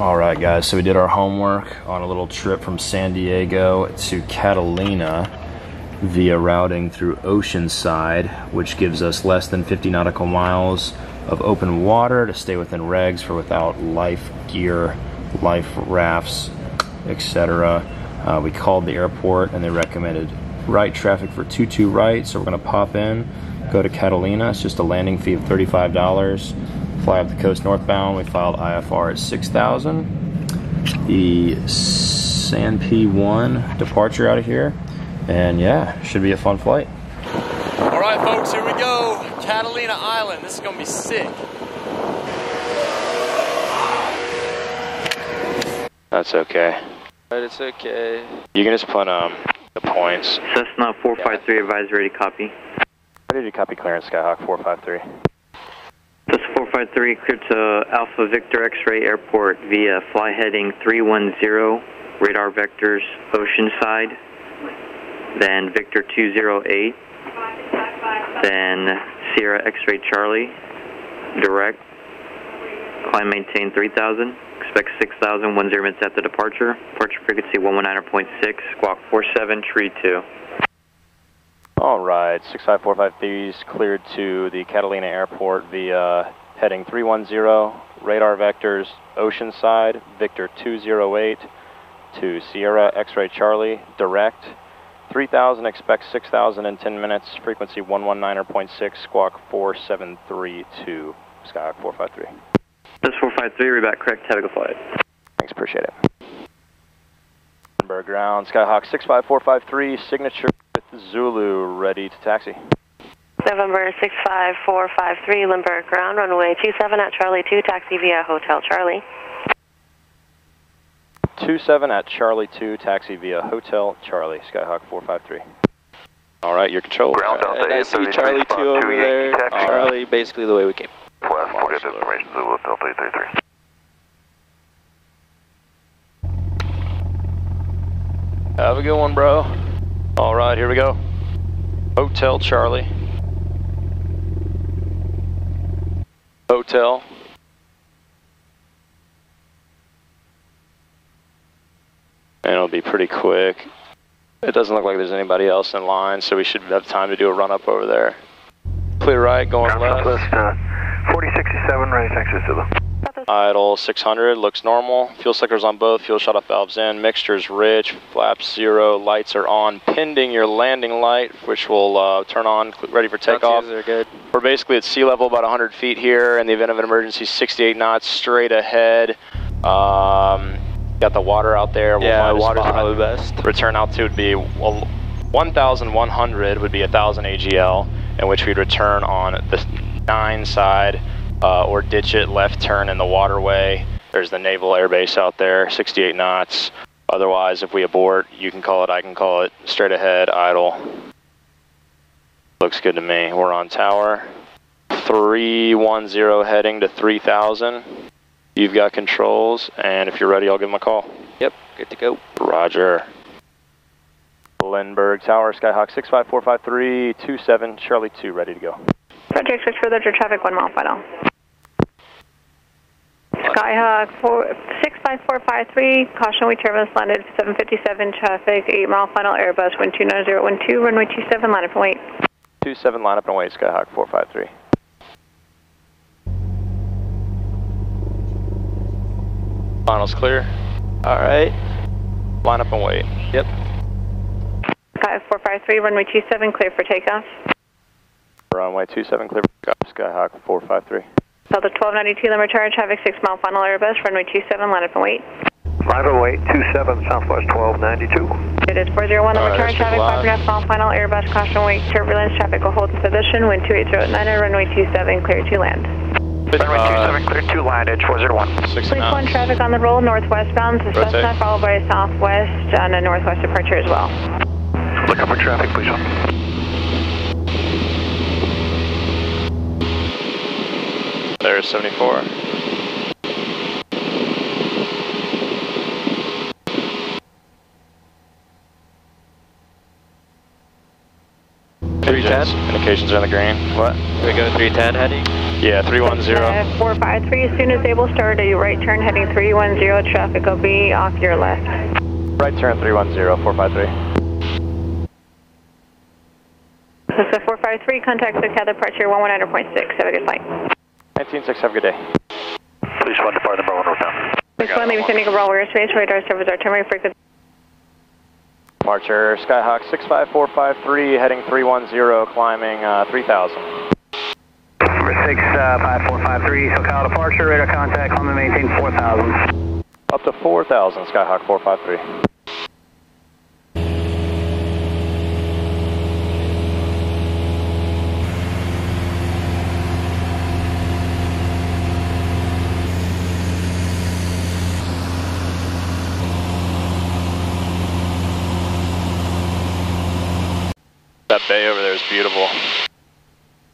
All right, guys, so we did our homework on a little trip from San Diego to Catalina via routing through Oceanside, which gives us less than 50 nautical miles of open water to stay within regs for without life gear, life rafts, etc. Uh, we called the airport and they recommended right traffic for 22 right, so we're going to pop in, go to Catalina. It's just a landing fee of $35 fly up the coast northbound. We filed IFR at 6,000. The San P1 departure out of here. And yeah, should be a fun flight. All right, folks, here we go. Catalina Island. This is going to be sick. That's okay. But it's okay. You can just put um, the points. Cessna 453 advisory to copy. Ready to copy clearance, Skyhawk 453. Cessna 453 cleared to Alpha Victor X-Ray Airport via fly heading 310, radar vectors Oceanside, then Victor 208, then Sierra X-Ray Charlie, direct, climb maintain 3000, expect 6000, 10 minutes after departure, departure frequency 119.6, squawk 47, tree 2. All right, 65453 is cleared to the Catalina Airport via heading 310, radar vectors Oceanside, Victor 208 to Sierra X-Ray Charlie, direct. 3000, expect 6000 in 10 minutes, frequency 119.6, squawk 4732, Skyhawk 453. This 453, read back correct, have a good flight. Thanks, appreciate it. Ground, Skyhawk 65453, signature with Zulu, ready to taxi. November 65453, Lindbergh ground, runway 27 at Charlie 2, taxi via Hotel Charlie. 27 at Charlie 2, taxi via Hotel Charlie, Skyhawk 453. All right, your control. Ground Delta uh, I see Charlie 2 over there. Charlie, basically the way we came. West, we'll get information, Zulu, Delta 833. Have a good one, bro. All right, here we go. Hotel Charlie. Hotel. And it'll be pretty quick. It doesn't look like there's anybody else in line, so we should have time to do a run up over there. Clear right, going left. Southwest, uh, 4067, ready taxi Zulu. Idle 600, looks normal. Fuel cycles on both, fuel shut off valves in, mixture's rich, flaps zero, lights are on, pending your landing light, which will uh, turn on, ready for takeoff. Are good. We're basically at sea level, about 100 feet here. In the event of an emergency, 68 knots straight ahead. Um, got the water out there. We'll Yeah, water's spot. probably best. Return altitude would be 1,100 would be 1,000 AGL, in which we'd return on the nine side uh, or ditch it, left turn in the waterway. There's the Naval Air Base out there, 68 knots. Otherwise, if we abort, you can call it, I can call it, straight ahead, idle. Looks good to me. We're on tower. 310 heading to 3000. You've got controls, and if you're ready, I'll give them a call. Yep, good to go. Roger. Lindbergh Tower, Skyhawk 65453, 27, Charlie 2, ready to go. Roger, switch further to traffic, one mile final. Skyhawk four, 65453, caution, we turbulence landed 757 traffic, 8 mile final, Airbus 12912, runway 27, landed from 8. Two seven, line up and wait. Skyhawk 453. Final's clear. Alright. Line up and wait. Yep. 5453, runway 27, clear for takeoff. Runway 27, clear for takeoff, Skyhawk 453. Delta 1292, Limber Charge, 6 mile final airbus, runway 27, line up and wait. Line up and wait, 27, southwest 1292. It is 401, limit Alright, charge, that's traffic live. 5 and a final Airbus, caution wait, turbulence, traffic will hold position, wind 28090, runway 27, clear to land. Runway Uh, 27, clear 2, line edge 401. Six Police 1 traffic on the roll, northwestbound, to Rotate. Cessna, followed by southwest on a northwest departure as well. Look up for traffic, please. There's 74. Indications. 310? Indications are in the green. What? We go 310 heading. Yeah, 310. Uh, 453, as soon as able, start a right turn heading 310. Traffic will be off your left. Right turn 310, 453. This is 453, contact SoCal departure 119.6. Have a good flight. 196, have a good day. Police 1 depart number 1 down. Police 1, leaving San Diego Broadway Space, radar service artillery frequency. Departure Skyhawk 65453, heading 310, climbing uh, 3000. Number 65453, SoCal departure, radar contact, climb and maintain 4000. Up to 4000, Skyhawk 453. Bay over there is beautiful.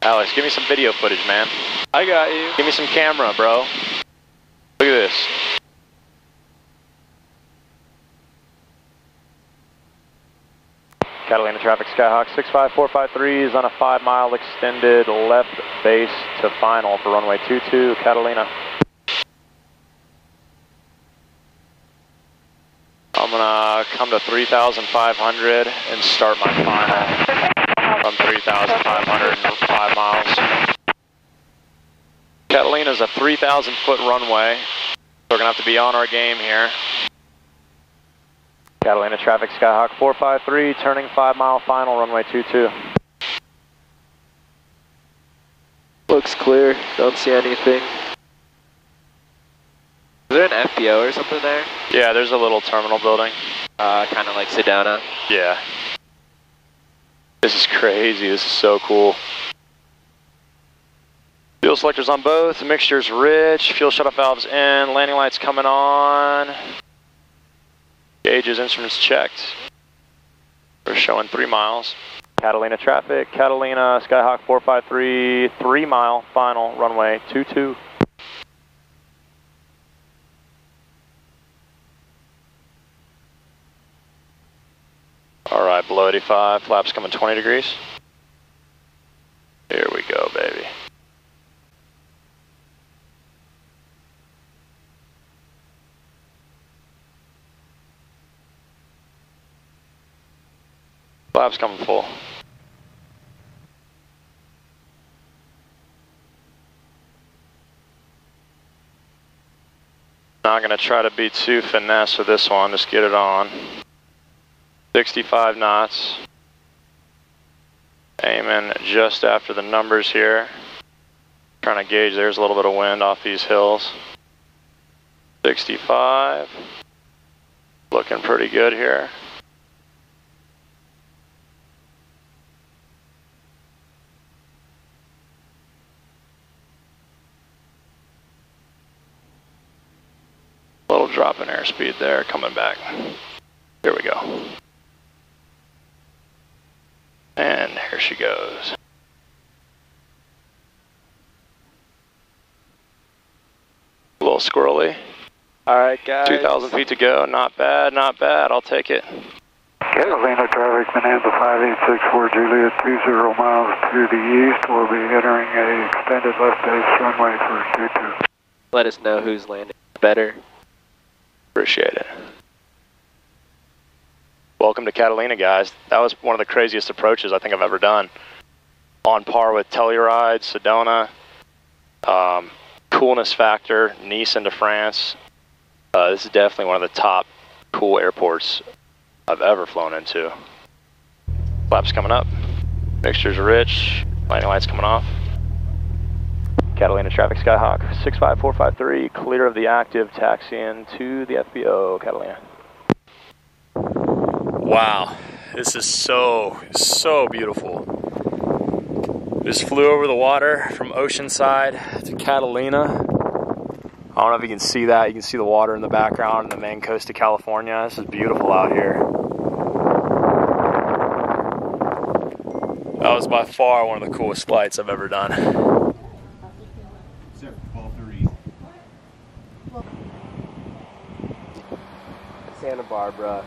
Alex, give me some video footage, man. I got you. Give me some camera, bro. Look at this. Catalina traffic Skyhawk 65453 is on a five mile extended left base to final for runway 22, Catalina. I'm gonna come to 3,500 and start my final 3,505 miles. Catalina is a 3,000 foot runway. We're gonna have to be on our game here. Catalina traffic Skyhawk 453, turning 5 mile final, runway 22. Looks clear. Don't see anything. Is there an FBO or something there? Yeah, there's a little terminal building. Uh, kind of like Sedona. Yeah. This is crazy, this is so cool. Fuel selectors on both, the mixture's rich, fuel shutoff valves in, landing lights coming on. Gauges, instruments checked. We're showing three miles. Catalina traffic, Catalina, Skyhawk 453, three mile, final, runway 22. All right, below 85, flaps coming 20 degrees. Here we go, baby. Flaps coming full. Not gonna try to be too finesse with this one, just get it on. 65 knots. Aiming just after the numbers here. Trying to gauge, there's a little bit of wind off these hills. 65. Looking pretty good here. Little drop in airspeed there, coming back. Here we go. And here she goes. A little squirrely. Alright, guys. 2,000 feet to go. Not bad, not bad. I'll take it. Catalina traffic, Bonanza 5864 Juliet, 20 miles to the east. We'll be entering a extended left base runway for 22. Let us know who's landing better. Appreciate it. Welcome to Catalina, guys. That was one of the craziest approaches I think I've ever done. On par with Telluride, Sedona, um, coolness factor, Nice into France. Uh, this is definitely one of the top cool airports I've ever flown into. Flaps coming up, mixtures rich, landing lights coming off. Catalina traffic Skyhawk 65453, clear of the active, taxiing to the FBO, Catalina. Wow, this is so, so beautiful. Just flew over the water from Oceanside to Catalina. I don't know if you can see that. You can see the water in the background on the main coast of California. This is beautiful out here. That was by far one of the coolest flights I've ever done. Santa Barbara.